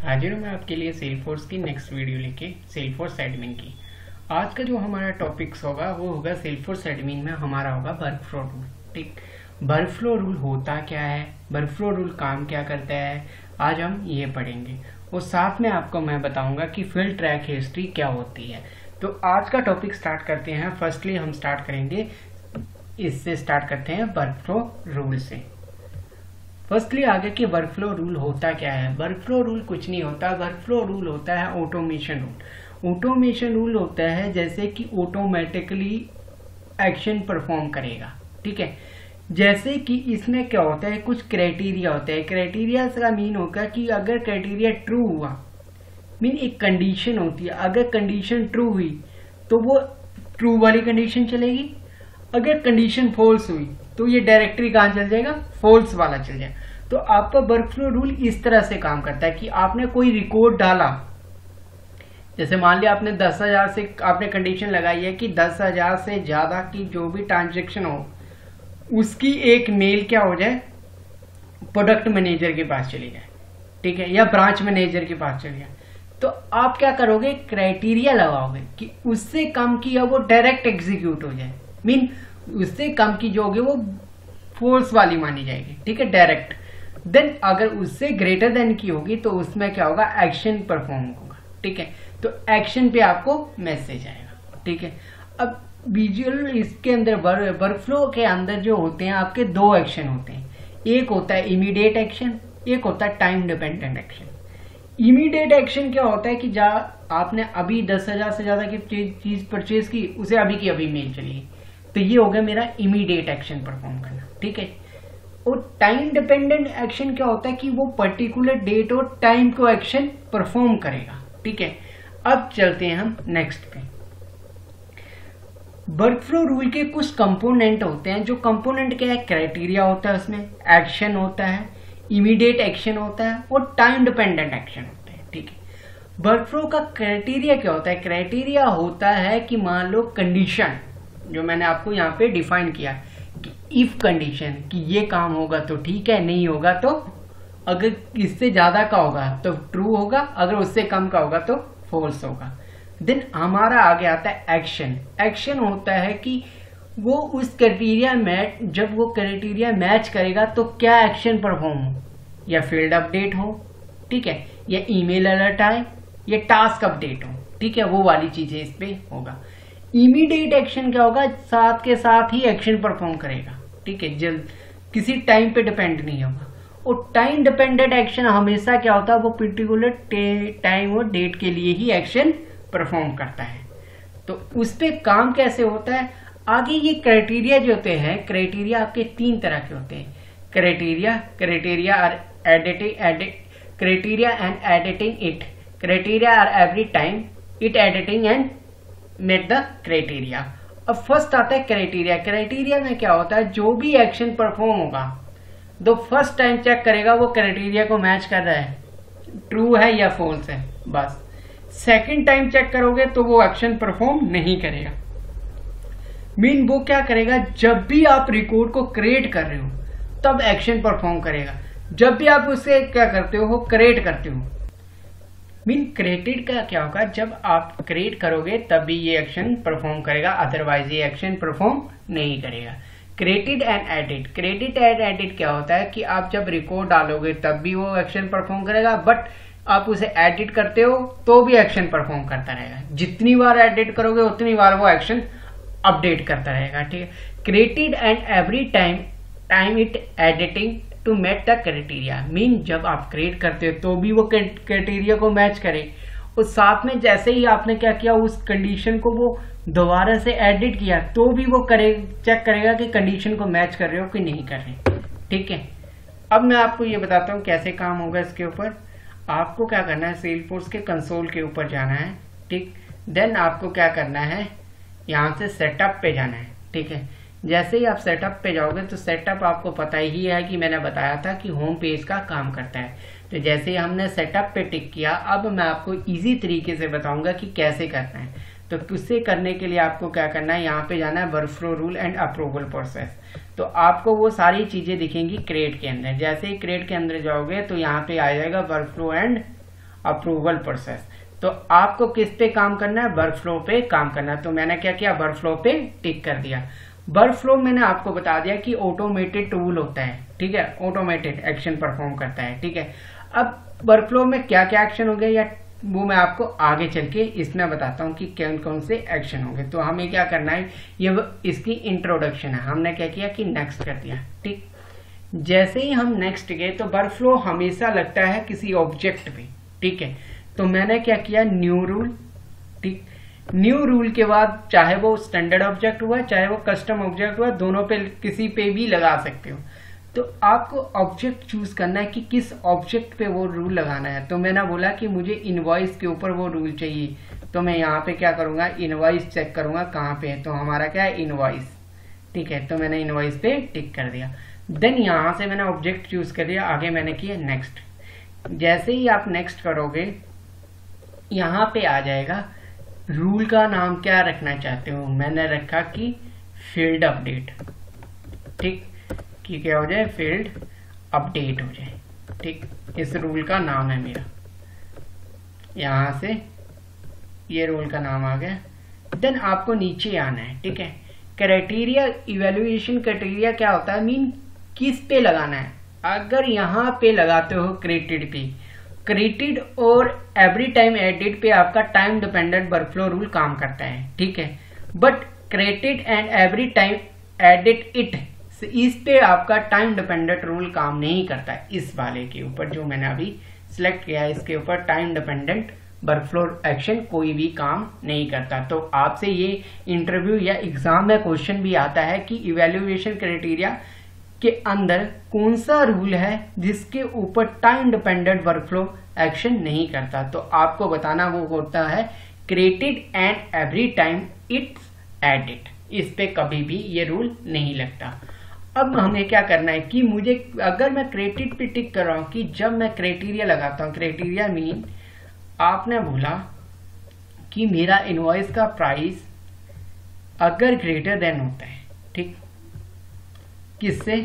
हाजिर हूँ मैं आपके लिए सेल फोर्स की नेक्स्ट वीडियो लेके सेल फोर्स एडमिन की। आज का जो हमारा टॉपिक्स होगा, वो होगा सेल फोर्स एडमिन में हमारा होगा वर्क फ्लो रूल ठीक? वर्क फ्लो रूल होता क्या है? वर्क फ्लो रूल काम क्या करता है? आज हम ये पढ़ेंगे। और साथ में आपको मैं बताऊँगा कि फ़ील्ड ट्रैक हिस्ट्री क्या होती है। तो आज का टॉपिक स्टार्ट करते हैं। फर्स्टली हम स्टार्ट करेंगे, इससे स्टार्ट करते हैं वर्क फ्लो रूल से। फर्स्टली आगे कि वर्क फ्लो रूल होता क्या है? वर्क फ्लो रूल कुछ नहीं होता। वर्क फ्लो रूल होता है ऑटोमेशन रूल ऑटोमेशन रूल होता है जैसे कि ऑटोमेटिकली एक्शन परफॉर्म करेगा। ठीक है? जैसे कि इसमें क्या होता है? कुछ क्राइटेरिया होता है। क्राइटेरिया का मीन होगा कि अगर क्राइटेरिया ट्रू हुआ मीन एक कंडीशन होती है। अगर कंडीशन ट्रू हुई तो वो ट्रू वाली कंडीशन चलेगी। अगर कंडीशन फॉल्स हुई तो ये डायरेक्टरी कहाँ चल जाएगा? फॉल्स वाला चल जाएगा तो आपका वर्क फ्लो रूल इस तरह से काम करता है कि आपने कोई रिकॉर्ड डाला, जैसे मान लिया आपने दस हज़ार से, आपने कंडीशन लगाई है कि दस हज़ार से ज़्यादा की जो भी ट्रांजेक्शन हो, उसकी एक मेल क्या हो जाए? प्रोडक्ट मैनेजर के पास चली जाए। ठीक है? या ब्रांच मैनेजर के पास चली जाए। तो आप क्या करोगे? क्राइटेरिया लगाओगे कि उससे कम की वो डायरेक्ट एग्जीक्यूट हो जाए। मीन उससे कम की जो होगी वो फोर्स वाली मानी जाएगी, ठीक है डायरेक्ट देन अगर उससे ग्रेटर देन की होगी तो उसमें क्या होगा? एक्शन परफॉर्म होगा, ठीक है? तो एक्शन पे आपको मैसेज आएगा, ठीक है? अब विजुअल इसके अंदर वर्क फ्लो के अंदर जो होते हैं, आपके दो एक्शन होते हैं. एक होता है इमीडिएट एक्शन एक होता है time dependent action immediate action क्या होता है कि जा आपने अभी दस हज़ार से ज़्यादा की चीज़ परचेज की, उसे अभी की अभी मेल चली। तो ये हो गया मेरा इमीडिएट एक्शन परफॉर्म करना, ठीक है? और टाइम डिपेंडेंट एक्शन क्या होता है कि वो पर्टिकुलर डेट और टाइम को एक्शन परफॉर्म करेगा, ठीक है? अब चलते हैं हम नेक्स्ट पे। वर्क फ्लो रूल के कुछ कंपोनेंट होते हैं, जो कंपोनेंट क्या है? क्राइटेरिया होता है उसमें एक्शन होता है इमीडिएट एक्शन होता है और टाइम डिपेंडेंट एक्शन होता है, ठीक है? वर्क फ्लो का क्राइटेरिया क्या होता है? क्राइटेरिया होता है कि मान लो कंडीशन जो मैंने आपको यहाँ पे डिफाइन किया कि इफ़ कंडीशन कि ये काम होगा तो ठीक है, नहीं होगा तो अगर इससे ज़्यादा का होगा तो ट्रू होगा, अगर उससे कम का होगा तो फॉल्स होगा। देन हमारा आगे आता है एक्शन एक्शन होता है कि वो उस क्राइटेरिया मैच जब वो क्राइटेरिया मैच करेगा तो क्या एक्शन परफॉर्म हो? या फ़ील्ड अपडेट हो, ठीक है? या ईमेल अलर्ट आए, या टास्क अपडेट हो, ठीक है? वो वाली चीज़ें इस पे होगा। इमीडिएट एक्शन क्या होगा? साथ के साथ ही एक्शन परफॉर्म करेगा। ठीक है जल्द किसी टाइम पे डिपेंड नहीं होगा। और टाइम डिपेंडेंट एक्शन हमेशा क्या होता है? वो पर्टिकुलर टाइम और डेट के लिए ही एक्शन परफॉर्म करता है। तो उस पर काम कैसे होता है? आगे ये क्राइटेरिया जो होते हैं क्राइटेरिया आपके तीन तरह के होते हैं। Criteria criteria are editing edit criteria and editing it criteria are every time it editing and met the criteria अब फ़र्स्ट आता है क्राइटेरिया क्राइटेरिया में क्या होता है? जो भी एक्शन परफॉर्म होगा तो फ़र्स्ट टाइम चेक करेगा, वो क्राइटेरिया को मैच कर रहा है। ट्रू है या फॉल्स है? बस। सेकंड टाइम चेक करोगे तो वो एक्शन परफॉर्म नहीं करेगा। मीन वो क्या करेगा? जब भी आप रिकॉर्ड को क्रिएट कर रहे हो, तब एक्शन परफॉर्म करेगा। जब भी आप उसे क्या करते हो क्रिएट करते हो। मीन क्रिएटेड का क्या होगा? जब आप क्रिएट करोगे तब भी ये एक्शन परफॉर्म करेगा अदरवाइज़ ये एक्शन परफॉर्म नहीं करेगा। Created and edit created and edit क्या होता है कि आप जब रिकॉर्ड डालोगे तब भी वो एक्शन परफॉर्म करेगा बट आप उसे एडिट करते हो तो भी एक्शन परफॉर्म करता रहेगा। जितनी बार एडिट करोगे, उतनी बार वो एक्शन अपडेट करता रहेगा, ठीक है? Created and every time time it editing to match the criteria mean जब आप क्रिएट करते हो तो भी वो क्राइटेरिया को मैच करे। और साथ में जैसे ही आपने क्या किया, उस कंडीशन को वो दोबारा से एडिट किया तो भी वो करे चेक करेगा कि कंडीशन को मैच कर रहे हो कि नहीं कर रहे ठीक है? अब मैं आपको ये बताता हूँ कैसे काम होगा इसके ऊपर। आपको क्या करना है सेल फोर्स के कंसोल के ऊपर जाना है, ठीक? देन आपको क्या करना है, यहाँ से सेटअप पे जाना है, ठीक है? जैसे ही आप सेटअप पे जाओगे तो सेटअप आपको पता ही है कि मैंने बताया था कि होम पेज का काम करता है। तो जैसे ही हमने सेटअप पे टिक किया, अब मैं आपको इजी तरीके से बताऊँगा कि कैसे करना है। तो उससे करने के लिए आपको क्या करना है, यहाँ पे जाना है workflow rule and approval process तो आपको वो सारी चीज़ें दिखेंगी क्रेड के अंदर। जैसे ही क्रेड के अंदर जाओगे तो यहाँ पे आ जाएगा work flow and approval process तो आपको किस पे काम करना है? वर्क फ्लो पे काम करना है। तो मैंने क्या किया? वर्क फ्लो पे टिक कर दिया। वर्क फ्लो मैंने आपको बता दिया कि ऑटोमेटेड टूल होता है, ठीक है? ऑटोमेटेड एक्शन परफॉर्म करता है, ठीक है? अब वर्क फ्लो में क्या क्या एक्शन हो गए या वो मैं आपको आगे चल के इसमें बताता हूँ कि कौन कौन से एक्शन होंगे। तो हमें क्या करना है? ये इसकी इंट्रोडक्शन है। हमने क्या किया कि नेक्स्ट कर दिया, ठीक? जैसे ही हम नेक्स्ट गए तो वर्क फ्लो हमेशा लगता है किसी ऑब्जेक्ट पे, ठीक है? तो मैंने क्या किया? न्यू रूल ठीक? न्यू रूल के बाद चाहे वो स्टैंडर्ड ऑब्जेक्ट हुआ, चाहे वो कस्टम ऑब्जेक्ट हुआ, दोनों पे, किसी पे भी लगा सकते हो। तो आपको ऑब्जेक्ट चूज़ करना है कि किस ऑब्जेक्ट पे वो रूल लगाना है। तो मैंने बोला कि मुझे इनवॉइस के ऊपर वो रूल चाहिए। तो मैं यहाँ पे क्या करूँगा? इनवॉइस चेक करूँगा कहाँ पे है। तो हमारा क्या है? इनवॉइस ठीक है तो मैंने इनवॉइस पे टिक कर दिया। देन यहाँ से मैंने ऑब्जेक्ट चूज़ कर दिया। आगे मैंने किया नेक्स्ट जैसे ही आप नेक्स्ट करोगे, यहाँ पे आ जाएगा रूल का नाम क्या रखना चाहते हो? मैंने रखा कि फ़ील्ड अपडेट ठीक? कि क्या हो जाए? फ़ील्ड अपडेट हो जाए। ठीक? इस रूल का नाम है मेरा। यहाँ से ये रूल का नाम आ गया। देन आपको नीचे आना है। ठीक है? क्राइटेरिया इवेल्युएशन क्राइटेरिया क्या होता है? मीन किस पे लगाना है? अगर यहाँ पे लगाते हो क्रेडिट पे क्रेडिट और एवरी टाइम एडिट पे आपका टाइम डिपेंडेंट वर्कफ्लो रूल काम करता है, ठीक है? But credit and every time edit it इस पे आपका टाइम डिपेंडेंट रूल काम नहीं करता है, इस वाले के ऊपर जो मैंने अभी सिलेक्ट किया है, इसके ऊपर टाइम डिपेंडेंट वर्कफ्लो एक्शन कोई भी काम नहीं करता। तो आपसे ये इंटरव्यू या एग्ज़ाम में क्वेश्चन भी आता है कि इवेल्युएशन क्राइटेरिया के अंदर कौन सा रूल है जिसके ऊपर टाइम डिपेंडेंट वर्कफ्लो एक्शन नहीं करता? तो आपको बताना वो होता है created and every time it's edit इस पे कभी भी ये रूल नहीं लगता। अब हमें क्या करना है कि मुझे, अगर मैं क्रेडिट पे टिक कर रहा हूँ कि जब मैं क्राइटेरिया लगाता हूँ क्राइटेरिया मीन आपने बोला कि मेरा इनवॉइस का प्राइस अगर ग्रेटर देन होता है, ठीक? किससे?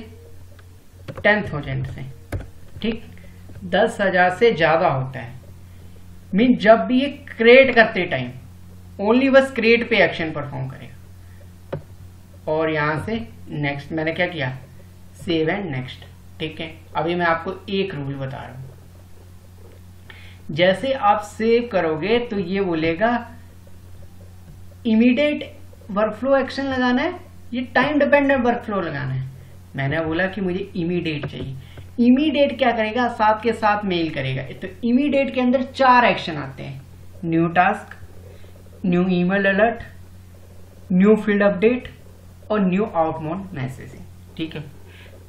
टेन थाउज़ेंड से। ठीक? दस हज़ार से ज़्यादा होता है। मीन जब भी ये क्रिएट करते टाइम ओनली बस क्रिएट पे एक्शन परफॉर्म करेगा। और यहाँ से नेक्स्ट मैंने क्या किया? सेव एंड नेक्स्ट ठीक है? अभी मैं आपको एक रूल बता रहा हूँ। जैसे आप सेव करोगे तो ये बोलेगा इमीडिएट वर्कफ्लो एक्शन लगाना है, ये टाइम डिपेंडेंट वर्कफ्लो लगाना है। मैंने बोला कि मुझे इमीडिएट चाहिए। इमीडिएट क्या करेगा? साथ के साथ मेल करेगा। तो इमीडिएट के अंदर चार एक्शन आते हैं। New task new email alert new field update और न्यू आउटबाउंड मैसेजिंग ठीक है?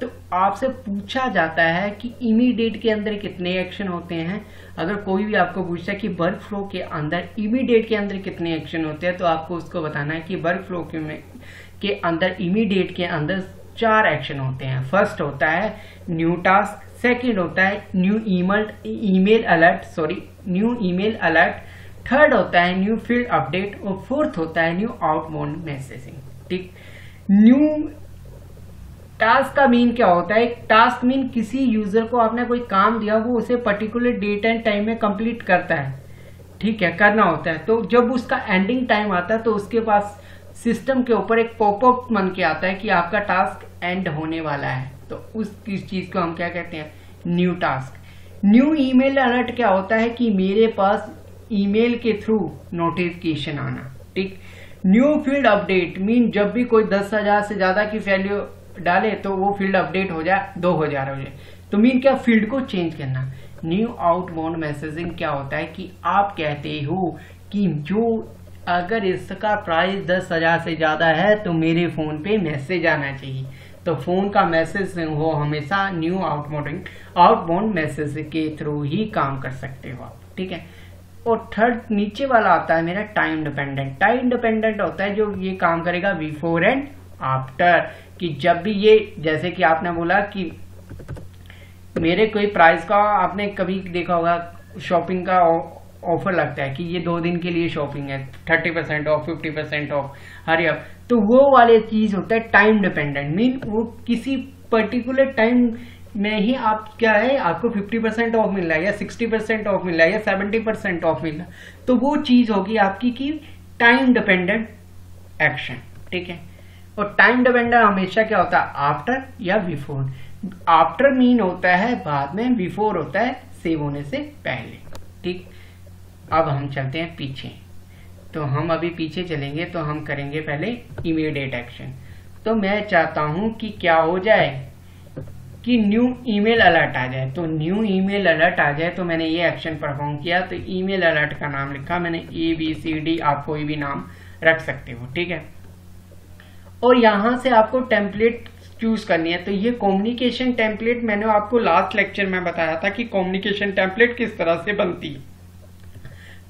तो आपसे पूछा जाता है कि इमीडिएट के अंदर कितने एक्शन होते हैं। अगर कोई भी आपको पूछता है कि वर्क फ्लो के अंदर इमीडिएट के अंदर कितने एक्शन होते हैं तो आपको उसको बताना है कि वर्क फ्लो के में, के अंदर इमीडिएट के अंदर चार एक्शन होते हैं। फ़र्स्ट होता है न्यू टास्क सेकेंड होता है new email email alert sorry new email alert third होता है न्यू फ़ील्ड अपडेट और फोर्थ होता है न्यू आउटबाउंड मैसेजिंग ठीक? न्यू टास्क का मीन क्या होता है? टास्क मीन किसी यूज़र को आपने कोई काम दिया, वो उसे पर्टिकुलर डेट एंड टाइम में कंप्लीट करता है, ठीक है? करना होता है। तो जब उसका एंडिंग टाइम आता है तो उसके पास सिस्टम के ऊपर एक पॉपअप मन के आता है कि आपका टास्क एंड होने वाला है। तो उस चीज़ को हम क्या कहते हैं? New task new email alert क्या होता है कि मेरे पास ईमेल के थ्रू नोटिफिकेशन आना, ठीक? न्यू फ़ील्ड अपडेट मीन जब भी कोई दस हज़ार से ज़्यादा की वैल्यू डाले तो वो फ़ील्ड अपडेट हो जाए, दो हज़ार हो जाए। तो मीन क्या फ़ील्ड को चेंज करना? न्यू आउटबाउंड मैसेजिंग क्या होता है कि आप कहते हो कि जो अगर इसका प्राइस दस हज़ार से ज़्यादा है तो मेरे फ़ोन पे मैसेज आना चाहिए। तो फ़ोन का मैसेज हो हमेशा न्यू आउटबाउंड आउटबाउंड मैसेज के थ्रू ही काम कर सकते हो आप, ठीक है? और थर्ड नीचे वाला आता है मेरा टाइम डिपेंडेंट टाइम डिपेंडेंट होता है जो ये काम करेगा बिफोर एंड आफ्टर कि जब भी ये, जैसे कि आपने बोला कि मेरे कोई प्राइस का, आपने कभी देखा होगा शॉपिंग का ऑफ़र लगता है कि ये दो दिन के लिए शॉपिंग है thirty percent off fifty percent off hurry तो वो वाले चीज़ होता है टाइम डिपेंडेंट मीन वो किसी पर्टिकुलर टाइम में ही आप क्या है, आपको 50 परसेंट ऑफ़ मिल रहा है या 60 परसेंट ऑफ़ मिल रहा है या 70 परसेंट ऑफ़ मिल रहा है। तो वो चीज़ होगी आपकी की टाइम डिपेंडेंट एक्शन ठीक है? और टाइम डिपेंडेंट हमेशा क्या होता है आफ्टर या बिफोर आफ्टर मीन होता है बाद में बिफोर होता है सेव होने से पहले. ठीक? अब हम चलते हैं पीछे. तो हम अभी पीछे चलेंगे तो हम करेंगे पहले इमीडिएट एक्शन तो मैं चाहता हूँ कि क्या हो जाए कि न्यू ईमेल अलर्ट आ जाए. तो न्यू ईमेल अलर्ट आ जाए तो मैंने ये एक्शन परफॉर्म किया. तो ईमेल अलर्ट का नाम लिखा. मैंने ए बी सी डी आप कोई भी नाम रख सकते हो, ठीक है? और यहाँ से आपको टेम्पलेट चूज़ करनी है. तो ये कम्युनिकेशन टेम्पलेट मैंने आपको लास्ट लेक्चर में बताया था कि कम्युनिकेशन टेम्पलेट किस तरह से बनती है.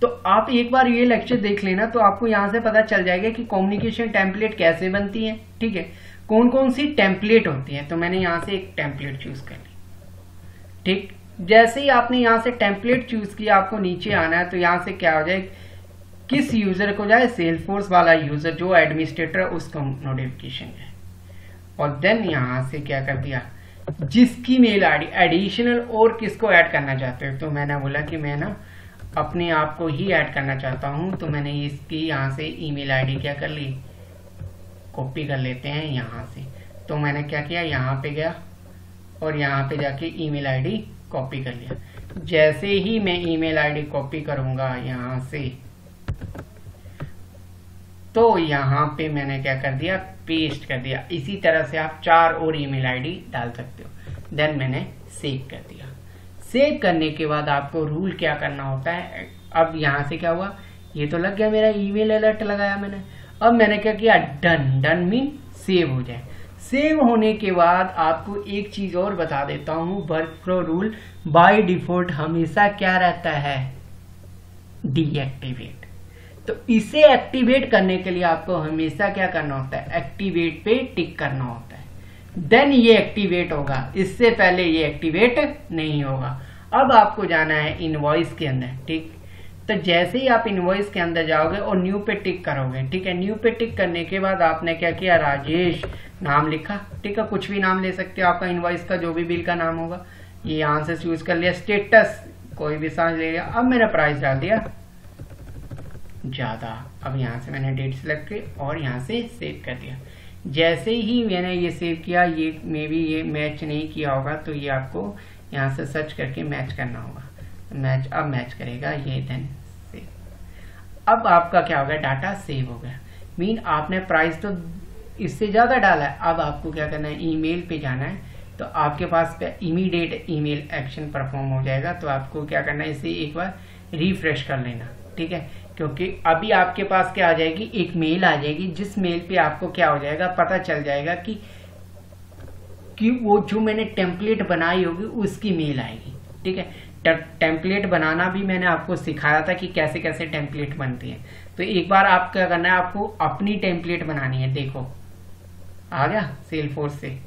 तो आप एक बार ये लेक्चर देख लेना तो आपको यहाँ से पता चल जाएगा कि कम्युनिकेशन टेम्पलेट कैसे बनती है, ठीक है? कौन कौन सी टेम्पलेट होती है? तो मैंने यहाँ से एक टेम्पलेट चूज़ कर ली। ठीक? जैसे ही आपने यहाँ से टेम्पलेट चूज़ किया, आपको नीचे आना है तो यहाँ से क्या हो जाए, किस यूज़र को जाए सेल्सफोर्स वाला यूज़र जो एडमिनिस्ट्रेटर है, उसको नोटिफिकेशन जाए और देन यहाँ से क्या कर दिया, जिसकी मेल आईडी एडिशनल और किसको ऐड करना चाहते हो? तो मैंने बोला कि मैं ना अपने आप को ही ऐड करना चाहता हूँ तो मैंने इसकी यहाँ से ईमेल आईडी क्या कर ली? कॉपी कर लेते हैं यहाँ से। तो मैंने क्या किया? यहाँ पे गया और यहाँ पे जाके ईमेल आईडी कॉपी कर लिया। जैसे ही मैं ईमेल आईडी कॉपी करूँगा यहाँ से तो यहाँ पे मैंने क्या कर दिया? पेस्ट कर दिया। इसी तरह से आप चार और ईमेल आईडी डाल सकते हो। देन मैंने सेव कर दिया। सेव करने के बाद आपको रूल क्या करना होता है? अब यहाँ से क्या हुआ? ये तो लग गया मेरा ईमेल अलर्ट लगाया मैंने। अब मैंने क्या किया? डन डन मीन सेव हो जाए। सेव होने के बाद आपको एक चीज़ और बता देता हूँ। Work flow rule by default हमेशा क्या रहता है? डीएक्टिवेट तो इसे एक्टिवेट करने के लिए आपको हमेशा क्या करना होता है? एक्टिवेट पे टिक करना होता है। देन ये एक्टिवेट होगा। इससे पहले ये एक्टिवेट नहीं होगा। अब आपको जाना है इनवॉइस के अंदर, ठीक? तो जैसे ही आप इनवॉइस के अंदर जाओगे और न्यू पे टिक करोगे, ठीक है? न्यू पे टिक करने के बाद आपने क्या किया? राजेश नाम लिखा, ठीक है? कुछ भी नाम ले सकते हो, आपका इनवॉइस का जो भी बिल का नाम होगा। ये यहाँ से चूज़ कर लिया। स्टेटस कोई भी सांस ले लिया। अब मैंने प्राइस डाल दिया। ज़्यादा। अब यहाँ से मैंने डेट सेलेक्ट की और यहाँ से सेव कर दिया। जैसे ही मैंने ये सेव किया, ये मे भी ये मैच नहीं किया होगा तो ये आपको यहाँ से सर्च करके मैच करना होगा। मैच अब मैच करेगा ये देन सेव अब आपका क्या होगा? डाटा सेव हो गया। मीन आपने प्राइस तो इससे ज़्यादा डाला है। अब आपको क्या करना है? ईमेल पे जाना है। तो आपके पास इमीडिएट ईमेल एक्शन परफॉर्म हो जाएगा। तो आपको क्या करना है? इसे एक बार रिफ्रेश कर लेना। ठीक है? क्योंकि अभी आपके पास क्या आ जाएगी? एक मेल आ जाएगी, जिस मेल पे आपको क्या हो जाएगा, पता चल जाएगा कि कि वो जो मैंने टेम्पलेट बनाई होगी, उसकी मेल आएगी, ठीक है? टेम्पलेट बनाना भी मैंने आपको सिखाया था कि कैसे कैसे टेम्पलेट बनती है। तो एक बार आप क्या करना है, आपको अपनी टेम्पलेट बनानी है, देखो। आ गया सेल फोर्स से।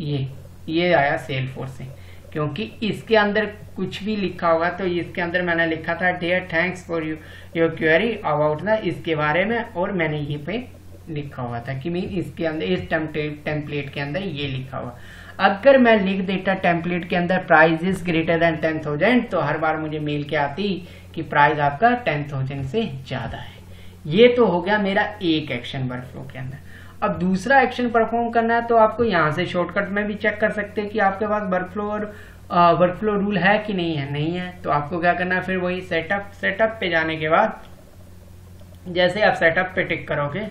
ये ये आया सेल फोर्स से। क्योंकि इसके अंदर कुछ भी लिखा होगा तो इसके अंदर मैंने लिखा था dear thanks for you your query about ना इसके बारे में, और मैंने ये पे लिखा हुआ था कि मीन इसके अंदर, इस टेम्पलेट के अंदर ये लिखा हुआ। अगर मैं लिख देता टेम्पलेट के अंदर price is greater than ten thousand तो हर बार मुझे मेल के आती कि प्राइज आपका टेन थाउज़ेंड से ज़्यादा है। ये तो हो गया मेरा एक एक्शन वर्क फ्लो के अंदर। अब दूसरा एक्शन परफॉर्म करना है तो आपको यहाँ से शॉर्टकट में भी चेक कर सकते हैं कि आपके पास वर्क फ्लो और वर्क फ्लो रूल है कि नहीं है। नहीं है तो आपको क्या करना है, फिर वही सेटअप सेटअप पे जाने के बाद, जैसे आप सेटअप पे टिक करोगे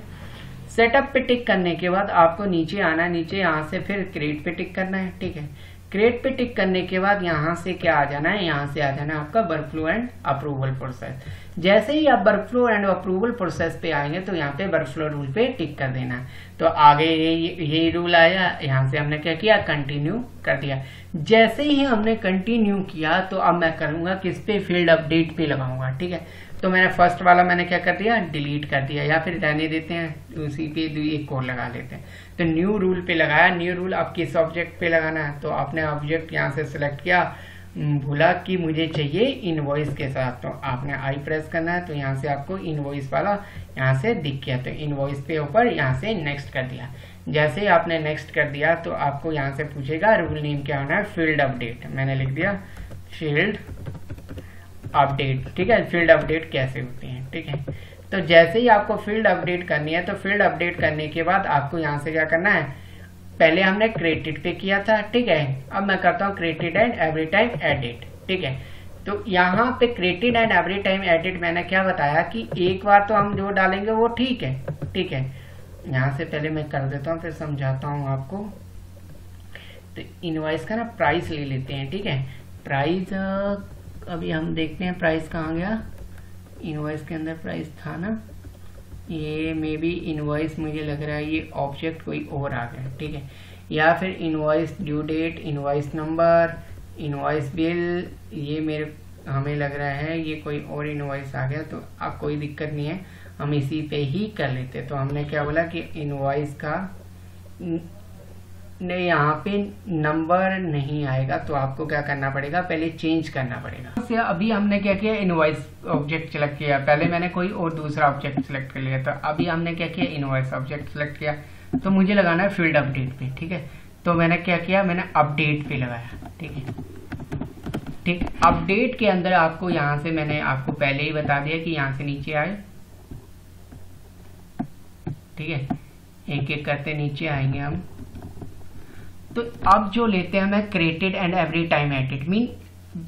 सेटअप पे टिक करने के बाद आपको नीचे आना है, नीचे यहाँ से फिर क्रिएट पे टिक करना है, ठीक है। क्रिएट पे टिक करने के बाद यहाँ से क्या आ जाना है? यहाँ से आ जाना है आपका work flow and approval process जैसे ही आप work flow and approval process पे आएँगे तो यहाँ पे वर्क फ्लो रूल पे टिक कर देना है। तो आगे ये ये रूल आया, यहाँ से हमने क्या किया? कंटिन्यू कर दिया। जैसे ही हमने कंटिन्यू किया तो अब मैं करूँगा किस पे? फ़ील्ड अपडेट पे लगाऊँगा, ठीक है? तो मैंने फ़र्स्ट वाला मैंने क्या कर दिया? डिलीट कर दिया। या फिर रहने देते हैं, उसी पे एक कोड लगा लेते हैं। तो न्यू रूल पे लगाया। न्यू रूल आप किस ऑब्जेक्ट पे लगाना है? तो आपने ऑब्जेक्ट यहाँ से सिलेक्ट किया। भूला कि मुझे चाहिए इनवॉइस के साथ। तो आपने आई प्रेस करना है तो यहाँ से आपको इनवॉइस वाला यहाँ से दिख गया। तो इनवॉइस पे ऊपर यहाँ से नेक्स्ट कर दिया। जैसे ही आपने नेक्स्ट कर दिया तो आपको यहाँ से पूछेगा रूल नेम क्या होना है? फ़ील्ड अपडेट मैंने लिख दिया फ़ील्ड अपडेट ठीक है? फ़ील्ड अपडेट कैसे होते हैं, ठीक है? तो जैसे ही आपको फ़ील्ड अपडेट करनी है तो फ़ील्ड अपडेट करने के बाद आपको यहाँ से क्या करना है? पहले हमने क्रेडिट पे किया था, ठीक है? अब मैं करता हूँ credit and every time edit ठीक है? तो यहाँ पे credit and every time edit मैंने क्या बताया कि एक बार तो हम जो डालेंगे वो ठीक है ठीक है? यहाँ से पहले मैं कर देता हूँ, फिर समझाता हूँ आपको। तो इनवाइस का ना प्राइस ले लेते हैं, ठीक है? प्राइस अभी हम देखते हैं प्राइस कहाँ गया। इनवाइस के अंदर प्राइस था ना। ये मे बी इनवॉइस मुझे लग रहा है ये ऑब्जेक्ट कोई और आ गया, ठीक है। या फिर invoice due date invoice number invoice bill ये मेरे, हमें लग रहा है ये कोई और इनवॉइस आ गया तो अब कोई दिक्कत नहीं है। हम इसी पे ही कर लेते तो हमने क्या बोला कि इनवॉइस का ने यहाँ पे नंबर नहीं आएगा तो आपको क्या करना पड़ेगा? पहले चेंज करना पड़ेगा। अभी हमने क्या किया? इनवॉइस ऑब्जेक्ट सिलेक्ट किया। पहले मैंने कोई और दूसरा ऑब्जेक्ट सिलेक्ट कर लिया तो अभी हमने क्या किया? इनवॉइस ऑब्जेक्ट सिलेक्ट किया। तो मुझे लगाना है फ़ील्ड अपडेट पे, ठीक है? तो मैंने क्या किया? मैंने अपडेट पे लगाया, ठीक है? ठीक? अपडेट के अंदर आपको यहाँ से मैंने आपको पहले ही बता दिया कि यहाँ से नीचे आए। ठीक है? एक एक करते नीचे आएँगे हम। तो अब जो लेते हैं मैं created and every time edit mean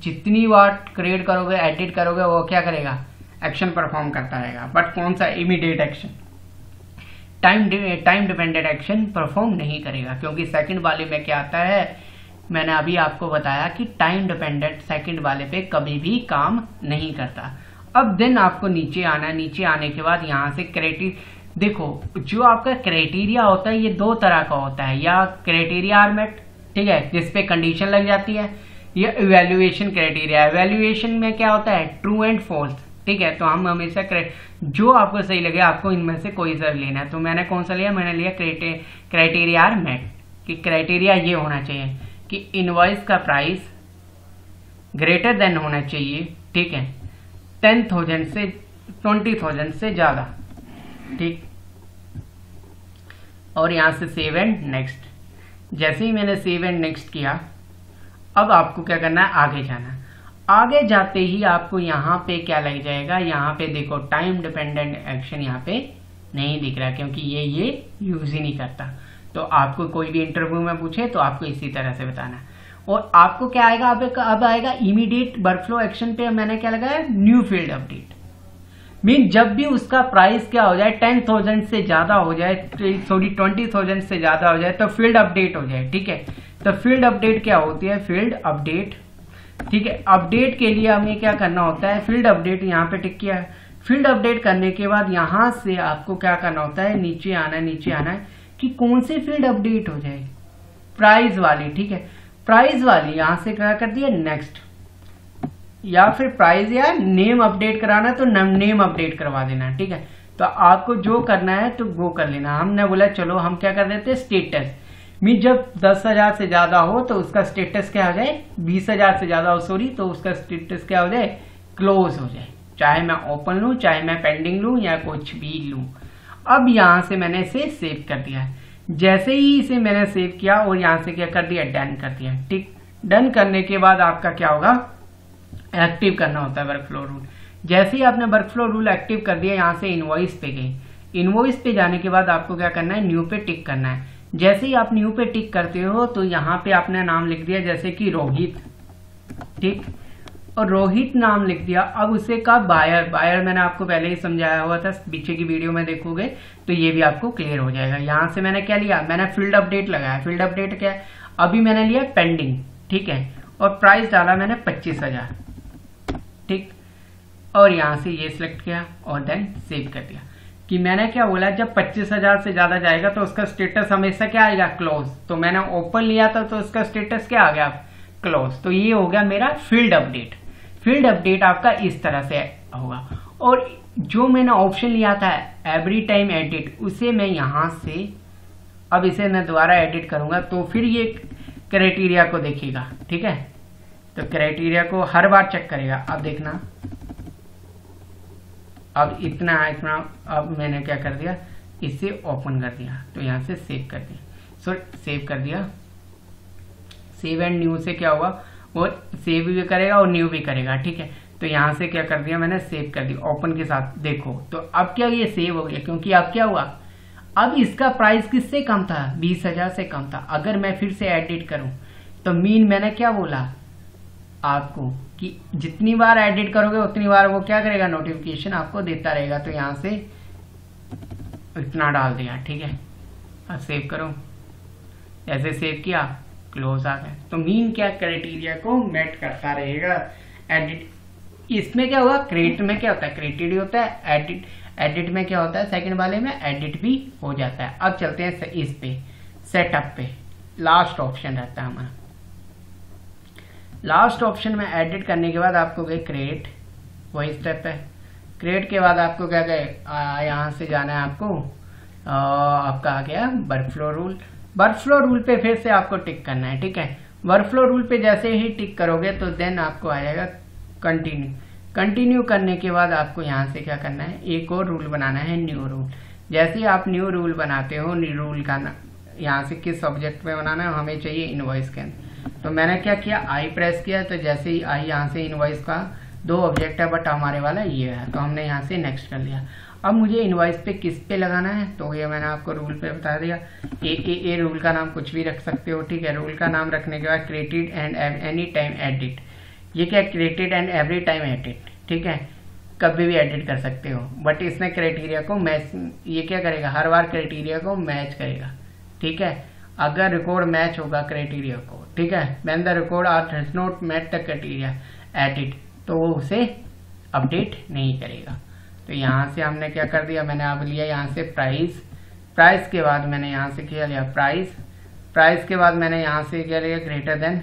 जितनी बार क्रिएट करोगे एडिट करोगे, वो क्या करेगा? एक्शन परफॉर्म करता रहेगा। बट कौन सा? Immediate action time time dependent action perform नहीं करेगा। क्योंकि सेकंड वाले में क्या आता है? मैंने अभी आपको बताया कि टाइम डिपेंडेंट सेकंड वाले पे कभी भी काम नहीं करता। अब देन आपको नीचे आना नीचे आने के बाद यहाँ से क्रिएटिव देखो, जो आपका क्राइटेरिया होता है, ये दो तरह का होता है। या क्राइटेरिया आर्मेट ठीक है जिसपे कंडीशन लग जाती है, या इवेल्युएशन क्राइटेरिया इवेल्युएशन में क्या होता है? ट्रू एंड फॉल्स ठीक है? तो हम हमेशा जो आपको सही लगे, आपको इनमें से कोई सा लेना है। तो मैंने कौन सा लिया? मैंने लिया क्राइटेरिया आर्मेट कि क्राइटेरिया ये होना चाहिए, कि इनवॉइस का प्राइस ग्रेटर देन होना चाहिए, ठीक है? टेन थाउज़ेंड से ट्वेंटी थाउज़ेंड से ज़्यादा। ठीक? और यहाँ से सेव एंड नेक्स्ट जैसे ही मैंने सेव एंड नेक्स्ट किया, अब आपको क्या करना है? आगे जाना आगे जाते ही आपको यहाँ पे क्या लग जाएगा? यहाँ पे देखो टाइम डिपेंडेंट एक्शन यहाँ पे नहीं दिख रहा, क्योंकि ये ये यूज़ ही नहीं करता। तो आपको कोई भी इंटरव्यू में पूछे तो आपको इसी तरह से बताना है। और आपको क्या आएगा? अब अब आएगा इमीडिएट वर्कफ्लो एक्शन पे मैंने क्या लगाया? न्यू फ़ील्ड अपडेट मीन जब भी उसका प्राइस क्या हो जाए टेन थाउज़ेंड से ज़्यादा हो जाए सॉरी ट्वेंटी थाउज़ेंड से ज़्यादा हो जाए तो फ़ील्ड अपडेट हो जाए, ठीक है? तो फ़ील्ड अपडेट क्या होती है? फ़ील्ड अपडेट ठीक है? अपडेट के लिए हमें क्या करना होता है? फ़ील्ड अपडेट यहाँ पे टिक किया है। फ़ील्ड अपडेट करने के बाद यहाँ से आपको क्या करना होता है? नीचे आना है, नीचे आना है कि कौन से फ़ील्ड अपडेट हो जाए? प्राइस वाली, ठीक है? प्राइस वाली यहाँ से क्या कर दिया? नेक्स्ट या फिर प्राइस या नेम अपडेट कराना है तो नेम अपडेट करवा देना ठीक है? तो आपको जो करना है तो वो कर लेना। हमने बोला, चलो, हम क्या कर देते स्टेटस मीन जब दस हज़ार से ज़्यादा हो तो उसका स्टेटस क्या हो जाए? बीस हज़ार से ज़्यादा हो सॉरी तो उसका स्टेटस क्या हो जाए? क्लोज हो जाए। चाहे मैं ओपन लू, चाहे मैं पेंडिंग लू या कुछ भी लू। अब यहाँ से मैंने इसे सेव कर दिया जैसे ही इसे मैंने सेव किया और यहाँ से क्या कर दिया? डन कर दिया। ठीक? डन करने के बाद आपका क्या होगा? एक्टिव करना होता है वर्क फ्लो रूल जैसे ही आपने वर्क फ्लो रूल एक्टिव कर दिया, यहाँ से इनवॉइस पे गए इनवॉइस पे जाने के बाद आपको क्या करना है? न्यू पे टिक करना है. जैसे ही आप न्यू पे टिक करते हो तो यहाँ पे आपने नाम लिख दिया जैसे कि रोहित. ठीक? और रोहित नाम लिख दिया. अब उसे का बायर बायर मैंने आपको पहले ही समझाया हुआ था, पीछे की वीडियो में देखोगे तो ये भी आपको क्लियर हो जाएगा. यहाँ से मैंने क्या लिया? मैंने फ़ील्ड अपडेट लगाया. फ़ील्ड अपडेट क्या है? अभी मैंने लिया पेंडिंग ठीक है? और प्राइस डाला मैंने पच्चीस हज़ार. ठीक? और यहाँ से ये सिलेक्ट किया और देन सेव कर दिया। कि मैंने क्या बोला, जब पच्चीस हज़ार से ज़्यादा जाएगा तो उसका स्टेटस हमेशा क्या आएगा? क्लोज तो मैंने ओपन लिया था तो उसका स्टेटस क्या आ गया? क्लोज तो ये हो गया मेरा फ़ील्ड अपडेट फ़ील्ड अपडेट आपका इस तरह से होगा। और जो मैंने ऑप्शन लिया था एवरी टाइम एडिट उसे मैं यहाँ से, अब इसे मैं दोबारा एडिट करूँगा तो फिर ये क्राइटेरिया को देखेगा ठीक है? तो क्राइटेरिया को हर बार चेक करेगा। अब देखना। अब इतना इतना, अब मैंने क्या कर दिया? इसे ओपन कर दिया। तो यहाँ से सेव कर दिया। सो सेव कर दिया। सेव एंड न्यू से क्या हुआ? वो सेव भी करेगा और न्यू भी करेगा, ठीक है? तो यहाँ से क्या कर दिया मैंने? सेव कर दिया। ओपन के साथ देखो। तो अब क्या ये सेव हो गया? क्योंकि अब क्या हुआ? अब इसका प्राइस किससे कम था? बीस हज़ार से कम था। अगर मैं फिर से एडिट करूँ तो मीन मैंने क्या बोला? आपको कि जितनी बार एडिट करोगे, उतनी बार वो क्या करेगा? नोटिफिकेशन आपको देता रहेगा। तो यहाँ से इतना डाल दिया ठीक है? अब सेव करो। ऐसे सेव किया क्लोज आ गया। तो मीन क्या? क्राइटेरिया को मेट करता रहेगा। एडिट इसमें क्या हुआ? क्रेडिट में क्या होता है? क्रेडिट होता है। एडिट एडिट में क्या होता है? सेकंड वाले में एडिट भी हो जाता है। अब चलते हैं इस पे सेटअप पे। लास्ट ऑप्शन रहता है हमारा। लास्ट ऑप्शन में एडिट करने के बाद आपको गए क्रिएट वही स्टेप है। क्रिएट के बाद आपको क्या गए? यहाँ से जाना है आपको। आ, आपका आ गया workflow rule workflow rule पे फिर से आपको टिक करना है ठीक है? बर्ड फ्लो रूल पे जैसे ही टिक करोगे तो देन आपको आ जाएगा कंटिन्यू कंटिन्यू करने के बाद आपको यहाँ से क्या करना है? एक और रूल बनाना है न्यू रूल जैसे ही आप न्यू रूल बनाते हो न्यू रूल का यहाँ से किस सब्जेक्ट में बनाना है हमें चाहिए इनवॉइस के अंदर। तो मैंने क्या किया? आई प्रेस किया तो जैसे ही आई यहाँ से इनवॉइस का दो ऑब्जेक्ट है बट हमारे वाला ये है तो हमने यहाँ से नेक्स्ट कर लिया। अब मुझे इनवॉइस पे किस पे लगाना है? तो ये मैंने आपको रूल पे बता दिया। ए ए ए रूल का नाम कुछ भी रख सकते हो, ठीक है? रूल का नाम रखने के बाद created and any time edit ये क्या created and every time edit ठीक है? कभी भी एडिट कर सकते हो। बट इसमें क्राइटेरिया को मैच ये क्या करेगा? हर बार क्राइटेरिया को मैच करेगा, ठीक है? अगर रिकॉर्ड मैच होगा क्राइटेरिया को, ठीक है? When the record are does not match the criteria edit तो वो उसे अपडेट नहीं करेगा। तो यहाँ से हमने क्या कर दिया? मैंने अब लिया यहाँ से प्राइस प्राइस के बाद मैंने यहाँ से क्या लिया प्राइस प्राइस के बाद मैंने यहाँ से क्या लिया? ग्रेटर देन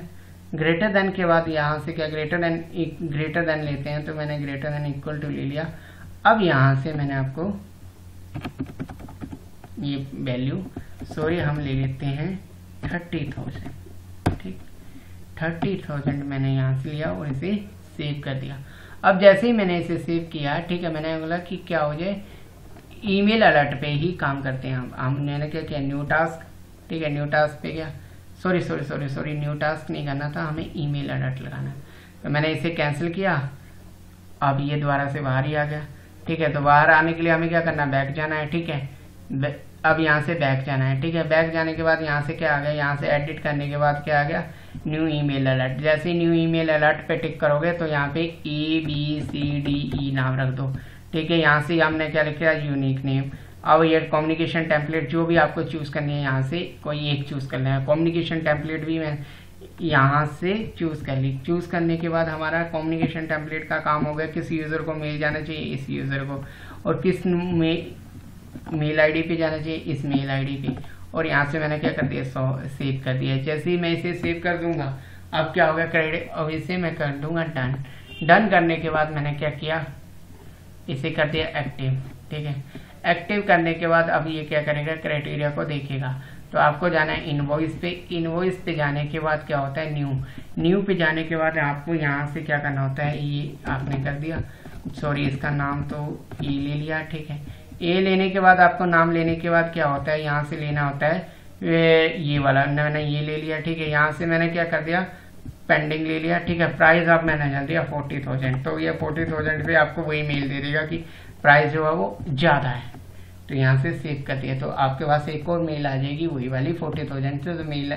ग्रेटर देन के बाद यहाँ से क्या? ग्रेटर देन ग्रेटर देन लेते हैं तो मैंने ग्रेटर देन इक्वल टू ले लिया। अब यहाँ से मैंने आपको ये वैल्यू सॉरी, हम ले लेते हैं थर्टी थाउज़ेंड ठीक? थर्टी थाउज़ेंड मैंने यहाँ से लिया और इसे सेव कर दिया। अब जैसे ही मैंने इसे सेव किया, ठीक है, मैंने बोला कि क्या हो जाए? ईमेल अलर्ट पे ही काम करते हैं हम। हमने क्या किया? न्यू टास्क ठीक है न्यू टास्क पे गया। Sorry sorry sorry sorry new task नहीं करना था, हमें ईमेल अलर्ट लगाना। तो मैंने इसे कैंसिल किया। अब ये दोबारा से बाहर ही आ गया। ठीक है तो बाहर आने के लिए हमें क्या करना बैक जाना है, ठीक है। अब यहाँ से बैक जाना है ठीक है? बैक जाने के बाद यहाँ से क्या आ गया? यहाँ से एडिट करने के बाद क्या आ गया? न्यू ईमेल अलर्ट जैसे न्यू ईमेल अलर्ट पे टिक करोगे तो यहाँ पे A B C D E नाम रख दो। ठीक है? यहाँ से हमने क्या लिखा यूनिक नेम अब ये कम्युनिकेशन टेम्पलेट जो भी आपको चूज़ करनी है यहाँ से कोई एक चूज़ करना है। कम्युनिकेशन टेम्पलेट भी मैं यहाँ से चूज़ कर ली। चूज़ करने के बाद हमारा कम्युनिकेशन टेम्पलेट का काम हो गया। किस यूज़र को मेल जाना चाहिए इस यूज़र को। और किस मे, मेल आईडी पे जाना चाहिए, इस मेल आईडी पे। और यहाँ से मैंने क्या कर दिया सेव कर दिया। जैसे ही मैं इसे सेव कर दूँगा, अब क्या होगा क्रेडिट अब इसे मैं कर दूँगा डन डन करने के बाद मैंने क्या किया? इसे कर दिया एक्टिव ठीक है? एक्टिव करने के बाद अब ये क्या करेगा क्राइटेरिया को देखेगा। तो आपको जाना है इनवॉइस पे। इनवॉइस पे जाने के बाद क्या होता है न्यू न्यू पे जाने के बाद आपको यहाँ से क्या करना होता है, ये आपने कर दिया। सॉरी इसका नाम तो ये ले लिया, ठीक है? ए लेने के बाद आपको नाम लेने के बाद क्या होता है? यहाँ से लेना होता है ये वाला। मैंने ये ले लिया, ठीक है। यहाँ से मैंने क्या कर दिया? पेंडिंग ले लिया, ठीक है। प्राइस आप मैंने जान दिया फोर्टी थाउज़ेंड तो ये फोर्टी थाउज़ेंड पे आपको वही मेल दे देगा कि प्राइस जो है वो ज़्यादा है। तो यहाँ से सेव कर दिया। तो आपके पास एक और मेल आ जाएगी, वही वाली फोर्टी थाउज़ेंड से तो मेल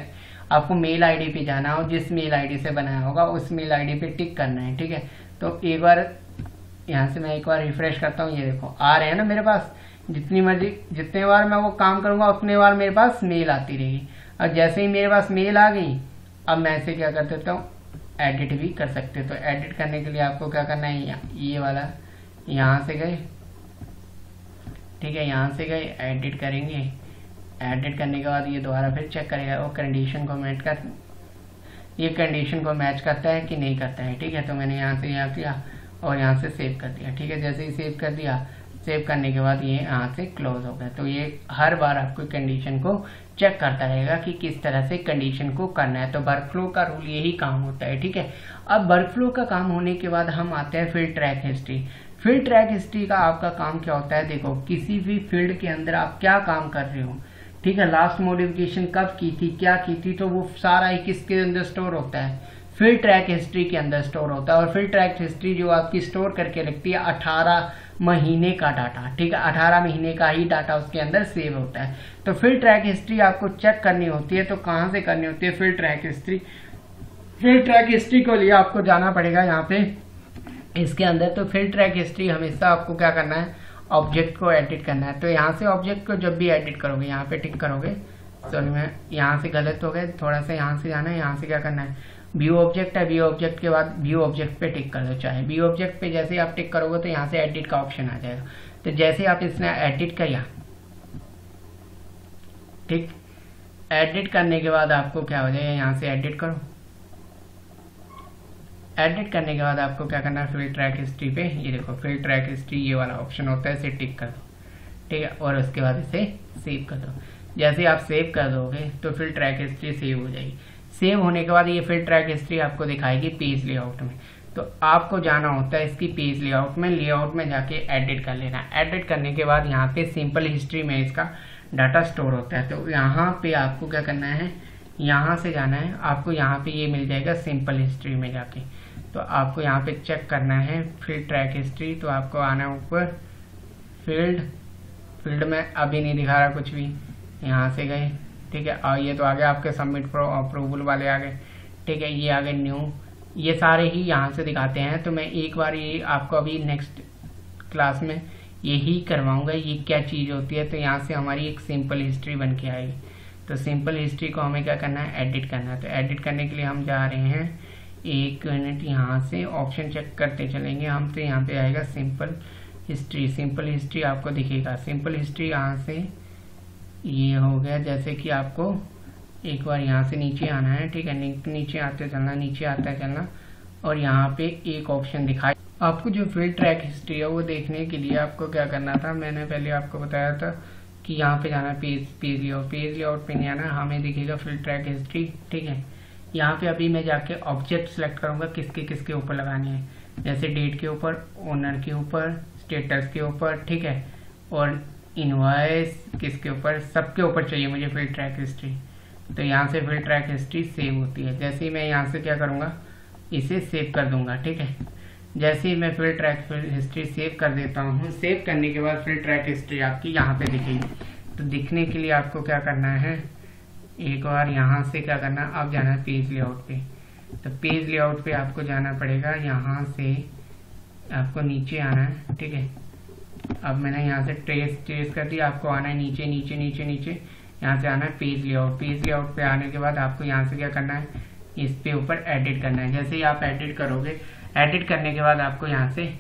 आपको मेल आईडी पे जाना हो, जिस मेल आईडी से बनाया होगा, उस मेल आईडी पे टिक करना है, ठीक है। तो एक बार यहाँ से मैं एक बार रिफ्रेश करता हूँ, ये देखो, आ रहे हैं ना मेरे पास। जितनी मर्ज़ी, जितने बार मैं वो काम करूँगा, उतने बार मेरे पास मेल आती रहेगी। और जैसे ही मेरे पास मेल आ गई, अब मैं इसे क्या कर देता हूँ? एडिट भी कर सकते तो एडिट करने के लिए आपको क्या करना है? ये वाला, यहाँ से गए। ठीक है, यहाँ से गए एडिट करेंगे। एडिट करने के बाद ये दोबारा फिर चेक करेगा, वो कंडीशन को मैच कर, ये कंडीशन को मैच करता है कि नहीं करता है। ठीक है तो मैंने यहाँ से यहाँ किया। और यहाँ से सेव कर दिया। ठीक है, जैसे ही सेव कर दिया सेव करने के बाद ये यहाँ से क्लोज हो गया। तो ये हर बार आपको कंडीशन को चेक करता रहेगा कि किस तरह से कंडीशन को करना है। तो वर्क फ्लो का रूल यही काम होता है, ठीक है? अब वर्क फ्लो का काम होने के बाद हम आते हैं फिर track history field track history का आपका काम क्या होता है? देखो, किसी भी फ़ील्ड के अंदर आप क्या काम कर रहे हो? ठीक है लास्ट मोडिफिकेशन कब की थी, क्या की थी? तो वो सारा ही किसके अंदर स्टोर होता है? फ़ील्ड ट्रैक हिस्ट्री के अंदर स्टोर होता है और फ़ील्ड ट्रैक हिस्ट्री जो आपकी स्टोर करके रखती है, अठारह महीने का डाटा ठीक है? अठारह महीने का ही डाटा उसके अंदर सेव होता है। तो फ़ील्ड ट्रैक हिस्ट्री आपको चेक करनी होती है तो कहाँ से करनी होती है field track history field track history को लिए आपको जाना पड़ेगा यहाँ पे। इसके अंदर तो फ़ील्ड ट्रैक हिस्ट्री हमेशा आपको क्या करना है? ऑब्जेक्ट को एडिट करना है। तो यहाँ से ऑब्जेक्ट को जब भी एडिट करोगे, यहाँ पे टिक करोगे सॉरी मैं यहाँ से गलत हो गए, थोड़ा सा यहाँ से जाना है, यहाँ से क्या करना है? व्यू ऑब्जेक्ट है व्यू ऑब्जेक्ट के बाद व्यू ऑब्जेक्ट पे टिक कर दो, चाहे व्यू ऑब्जेक्ट पे जैसे आप टिक करोगे तो यहाँ से एडिट का ऑप्शन आ जाएगा। तो जैसे आप इसने एडिट किया ठीक? एडिट करने के बाद आपको क्या हो जाएगा, यहाँ से एडिट करो। एडिट करने के बाद आपको क्या करना है फिल ट्रैक हिस्ट्री पे, ये देखो फिल ट्रैक हिस्ट्री ये वाला ऑप्शन होता है, इसे टिक कर दो, ठीक है? और उसके बाद इसे सेव कर दो। जैसे आप सेव कर दोगे तो फिर ट्रैक हिस्ट्री सेव हो जाएगी। सेव होने के बाद ये फिर ट्रैक हिस्ट्री आपको दिखाएगी पेज लेआउट में। तो आपको जाना होता है इसकी पेज लेआउट में लेआउट में जाके एडिट कर लेना। एडिट करने के बाद यहाँ पे सिंपल हिस्ट्री में इसका डाटा स्टोर होता है। तो यहाँ पे आपको क्या करना है? यहाँ से जाना है। आपको यहाँ पे ये मिल जाएगा सिंपल हिस्ट्री में जाके। तो आपको यहाँ पे चेक करना है फ़ील्ड ट्रैक हिस्ट्री तो आपको आना ऊपर। फ़ील्ड फ़ील्ड में अभी नहीं दिखा रहा कुछ भी। यहाँ से गए, ठीक है? और ये तो आ गया आपके सबमिट अप्रूवल वाले आ गए, ठीक है? ये आ गए न्यू ये सारे ही यहाँ से दिखाते हैं तो मैं एक बार ये आपको अभी नेक्स्ट क्लास में यही करवाऊँगा। ये क्या चीज़ होती है? तो यहाँ से हमारी एक सिंपल हिस्ट्री बन के आएगी। तो सिंपल हिस्ट्री को हमें क्या करना है? एडिट करना है। तो एडिट करने के लिए हम जा रहे हैं। एक मिनट यहाँ से ऑप्शन चेक करते चलेंगे हम तो यहाँ पे आएगा सिंपल हिस्ट्री सिंपल हिस्ट्री आपको दिखेगा। सिंपल हिस्ट्री यहाँ से ये हो गया जैसे कि आपको एक बार यहाँ से नीचे आना है, ठीक है? नीचे आते चलना, नीचे आता चलना, और यहाँ पे एक ऑप्शन दिखाई। आपको जो फ़ील्ड ट्रैक हिस्ट्री है वो देखने के लिए आपको क्या करना था? मैंने पहले आपको बताया था कि यहाँ पे जाना page page layout page layout पे नहीं आना, हमें दिखेगा फ़ील्ड ट्रैक हिस्ट्री ठीक है? यहाँ पे अभी मैं जाके ऑब्जेक्ट सेलेक्ट करूँगा, किसके किसके ऊपर लगाने हैं। जैसे डेट के ऊपर ओनर के ऊपर स्टेटस के ऊपर, ठीक है? और इनवाइस किसके ऊपर, सबके ऊपर चाहिए मुझे फिल ट्रैक हिस्ट्री तो यहाँ से फिल ट्रैक हिस्ट्री सेव होती है। जैसे ही मैं यहाँ से क्या करूँगा, इसे सेव कर दूँगा, ठीक है? जैसे ही मैं फिल ट्रैक हिस्ट्री सेव कर देता हूँ सेव करने के बाद फिल ट्रैक हिस्ट्री आपकी यहाँ पे दिखेगी। तो दिखने के लिए आपको क्या करना है, एक बार यहाँ से क्या करना अब जाना है पेज लेआउट पे। तो पेज लेआउट पे आपको जाना पड़ेगा, यहाँ से आपको नीचे आना है, ठीक है? अब मैंने यहाँ से ट्रेस ट्रेस कर दिया आपको आना है नीचे नीचे नीचे नीचे। यहाँ से आना है पेज लेआउट पेज लेआउट पे आने के बाद आपको यहाँ से क्या करना है? इस पे ऊपर एडिट करना है। जैसे ही आप एडिट करोगे एडिट करने के बाद आपको यहाँ से,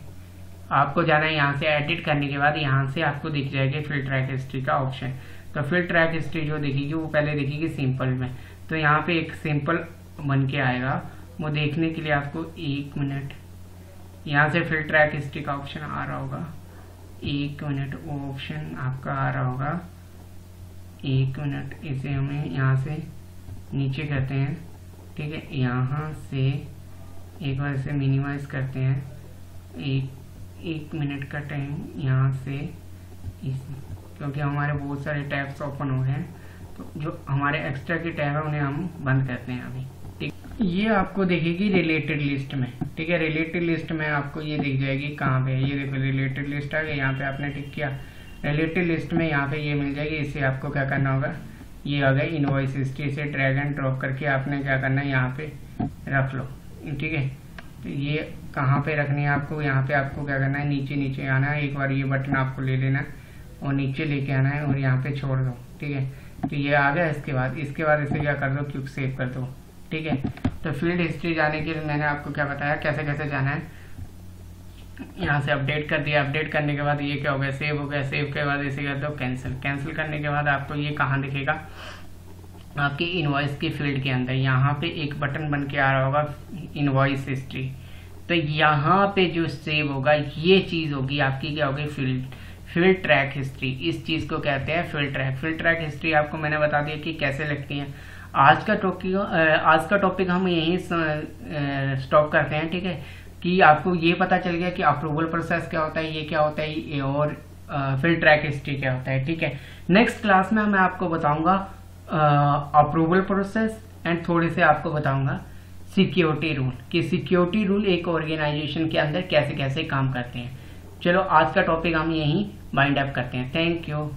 आपको जाना है यहाँ से एडिट करने के बाद यहाँ से आपको दिख जाएगा फ़िल्टर ट्रैक हिस्ट्री का ऑप्शन तो फिर ट्रैक हिस्ट्री जो दिखेगी, वो पहले दिखेगी सिंपल में। तो यहाँ पे एक सिंपल बन के आएगा। वो देखने के लिए आपको एक मिनट यहाँ से फिर ट्रैक हिस्ट्री का ऑप्शन आ रहा होगा। एक मिनट वो ऑप्शन आपका आ रहा होगा। एक मिनट इसे हमें यहाँ से नीचे करते हैं। ठीक है, यहाँ से एक बार इसे मिनिमाइज करते हैं। एक एक मिनट का टाइम यहाँ से इस, क्योंकि हमारे बहुत सारे टैब्स ओपन हो गए हैं। तो जो हमारे एक्स्ट्रा के टैब है, उन्हें हम बंद करते हैं अभी। ये आपको देखेगी रिलेटेड लिस्ट में, ठीक है? रिलेटेड लिस्ट में आपको ये दिख जाएगी कहाँ पे ये देखो रिलेटेड लिस्ट आ गई यहाँ पे आपने टिक किया। रिलेटेड लिस्ट में यहाँ पे ये मिल जाएगी इसे आपको क्या करना होगा? ये आ गया इनवॉइस हिस्ट्री से ड्रैग एंड ड्रॉप करके आपने क्या करना है, यहाँ पे रख लो, ठीक है? तो ये कहाँ पे रखनी है आपको? यहाँ पे आपको क्या करना है? नीचे नीचे आना है। एक बार ये बटन आपको ले लेना है और नीचे लेके आना है और यहाँ पे छोड़ दो, ठीक है? तो ये आ गया, इसके बाद इसके बाद इसे क्या कर दो? क्यूक सेव कर दो। ठीक है? तो फ़ील्ड हिस्ट्री जाने के लिए मैंने आपको क्या बताया? कैसे कैसे जाना है? यहाँ से अपडेट कर दिया। अपडेट करने के बाद ये क्या हो गया? सेव हो गया। सेव के बाद इसे कर दो कैंसिल कैंसिल करने के बाद आपको ये कहाँ दिखेगा? आपकी इनवॉइस की फ़ील्ड के अंदर। यहाँ पे एक बटन बन के आ रहा होगा इनवॉइस हिस्ट्री तो यहाँ पे जो सेव होगा, ये चीज़ होगी, आपकी क्या होगी? फ़ील्ड फ़ील्ड ट्रैक हिस्ट्री इस चीज़ को कहते हैं field track field track history आपको मैंने बता दिया कि कैसे लगती है। आज का टॉपिक आज का टॉपिक हम यहीं स्टॉप करते हैं, ठीक है? कि आपको ये पता चल गया कि अप्रूवल प्रोसेस क्या होता है, ये क्या होता है और फ़ील्ड ट्रैक हिस्ट्री क्या होता है, ठीक है? नेक्स्ट क्लास में मैं आपको बताऊँगा अप्रूवल प्रोसेस एंड थोड़े से आपको बताऊँगा सिक्योरिटी रूल कि सिक्योरिटी रूल एक ऑर्गेनाइजेशन के अंदर कैसे कैसे काम करते हैं। चलो, आज का टॉपिक हम यहीं बाइंड अप करते हैं। Thank you